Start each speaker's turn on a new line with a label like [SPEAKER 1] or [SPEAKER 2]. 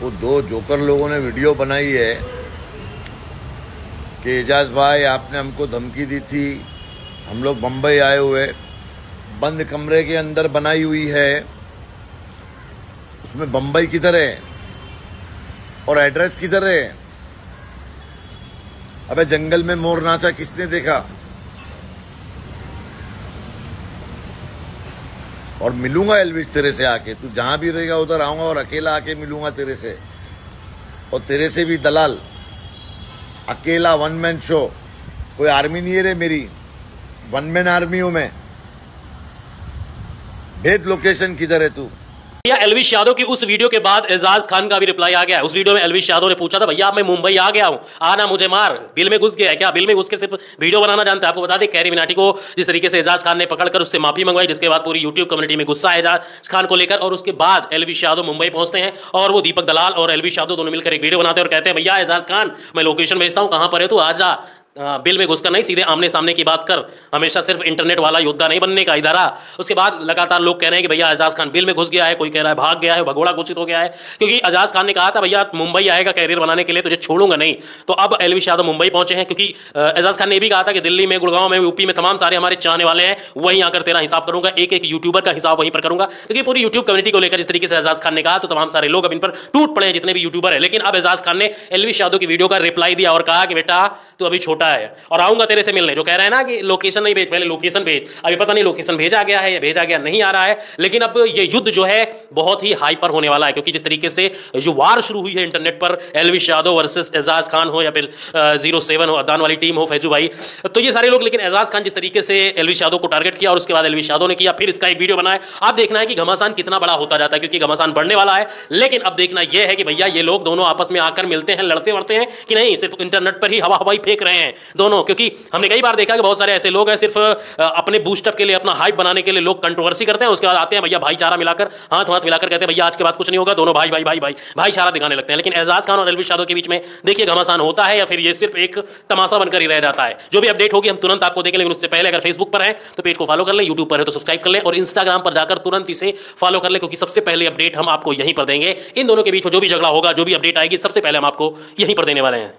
[SPEAKER 1] वो दो जोकर लोगों ने वीडियो बनाई है कि एजाज भाई, आपने हमको धमकी दी थी, हम लोग बम्बई आए हुए, बंद कमरे के अंदर बनाई हुई है, उसमें बम्बई किधर है और एड्रेस किधर है? अबे जंगल में मोर नाचा किसने देखा? और मिलूँगा एलविस तेरे से आके। तू जहाँ भी रहेगा, उधर आऊँगा और अकेला आके मिलूँगा तेरे से। और तेरे से भी दलाल। अकेला वन मैन शो कोई आर्मी नहीं है रे मेरी। वन मैन आर्मी हूँ मैं। भेद लोकेशन किधर है तू?
[SPEAKER 2] भैया एलविश यादव की उस वीडियो के बाद एजाज खान का भी रिप्लाई आ गया उस वीडियो में एलविश यादव ने पूछा था, भैया मैं मुंबई आ गया हूँ। आना मुझे मार। बिल में घुस गया क्या? बिल में घुस के सिर्फ़ वीडियो बनाना जानते है? आपको बता दें, कैरी मिनाटी को जिस तरीके से एजाज खान ने पकड़कर उससे माफ़ी मंगवाई, जिसके बाद पूरी यूट्यूब कम्युनिटी में गुस्सा है एजाज खान को लेकर और उसके बाद एलविश यादव मुंबई पहुँचते हैं और वो दीपक दलाल और एलविश यादव दोनों मिलकर एक वीडियो बनाते हैं और कहते हैं, भैया, एजाज खान, मैं लोकेशन भेजता हूँ, कहाँ पर है तू? आ जा। बिल में घुसकर नहीं, सीधे आमने सामने की बात कर। हमेशा सिर्फ़ इंटरनेट वाला योद्धा नहीं बनने का इदारा। उसके बाद लगातार लोग कह रहे हैं कि भैया आजाज खान बिल में घुस गया है, कोई कह रहा है भाग गया है, भगोड़ा घोषित हो गया है। क्योंकि आजाज खान ने कहा था, भैया, मुंबई आएगा कैरियर बनाने के लिए, तुझे छोड़ूँगा नहीं। तो अब एलविश यादव मुंबई पहुँचे हैं, क्योंकि एजाज खान ने भी कहा था कि दिल्ली में, गुड़गांव में, यूपी में तमाम सारे हमारे चाहने वाले हैं, वहीं आकर तेरा हिसाब करूँगा एक एक यूट्यूबर का हिसाब वहीं पर करूँगा। क्योंकि पूरी यूट्यूब कम्युनिटी को लेकर जिस तरीके से एजाज खान ने कहा तो तमाम सारे लोग अब इन पर टूट पड़े हैं, जितने भी यूट्यूबर है। लेकिन अब एजाज खान ने एलविश यादव की वीडियो का रिप्लाई दिया और कहा कि, बेटा, तू अभी छोटा है। और आऊँगा तेरे से मिलने। जो कह रहा है ना कि लोकेशन नहीं भेज, पहले लोकेशन भेज। अभी पता नहीं लोकेशन भेजा गया है या भेजा गया नहीं आ रहा है। लेकिन अब ये युद्ध जो है, बहुत ही हाइपर होने वाला है। क्योंकि जिस तरीके से जो वार शुरू हुई है इंटरनेट पर एलविश यादव वर्सेस एजाज खान हो या फिर ज़ीरो सेवन हो अदान वाली टीम हो फैजू भाई। तो ये सारे लोग, लेकिन एजाज खान जिस तरीके से एलविश यादव को टारगेट किया और उसके बाद एलविश यादव ने किया, फिर इसका एक वीडियो बनाया। आप देखना है कि घमासान कितना बड़ा होता जाता है, क्योंकि घमासान बढ़ने वाला है। लेकिन अब देखना यह है कि भैया, ये लोग दोनों आपस में आकर मिलते हैं लड़ते वड़ते हैं कि नहीं, सिर्फ़ इंटरनेट पर ही हवा हवाई फेंक रहे हैं। दोनों, क्योंकि हमने कई बार देखा कि बहुत सारे ऐसे लोग हैं, सिर्फ़ अपने बूस्टअप के लिए, अपना हाइप बनाने के लिए लोग कंट्रोवर्सी करते हैं, उसके बाद आते हैं, भैया, भाईचारा मिलाकर, हाथ हाथ मिलाकर कहते हैं, भैया, आज के बाद कुछ नहीं होगा, दोनों भाई भाई भाई भाई भाईचारा दिखाने लगते हैं। लेकिन एजाज खान और एलविश यादव के बीच में, देखिए, घमासान होता है या फिर ये सिर्फ़ एक तमाशा बनकर ही रह जाता है। जो भी अपडेट होगी, हम तुरंत आपको देखें लेकिन उससे पहले अगर फेसबुक पर है तो पेज को फॉलो कर लें यूट्यूब पर है तो सब्सक्राइब कर लें और इंस्टाग्राम पर जाकर तुरंत इसे फॉलो कर लें, क्योंकि सबसे पहले अपडेट हम आपको यहीं पर देंगे। इन दोनों के बीच में जो भी झगड़ा होगा, जो भी अपडेट आएगी, सबसे पहले हम आपको यहीं पर देने वाले हैं।